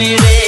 you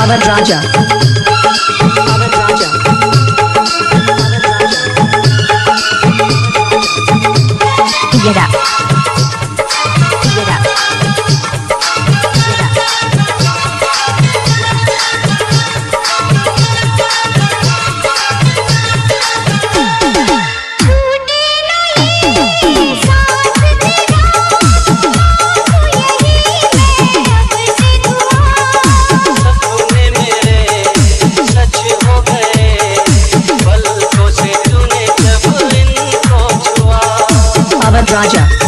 our Raja our Raja our Raja Roger.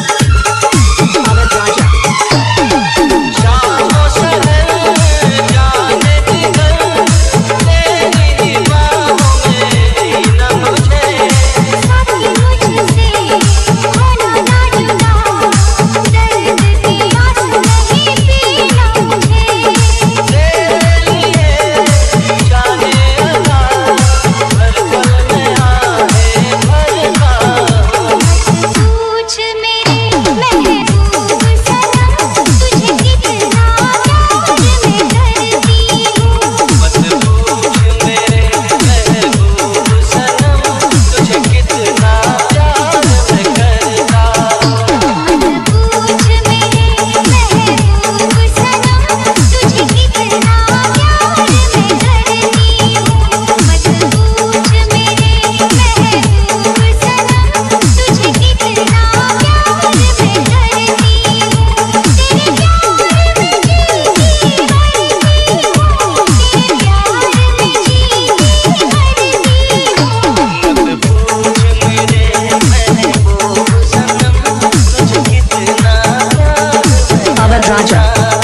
Cobra.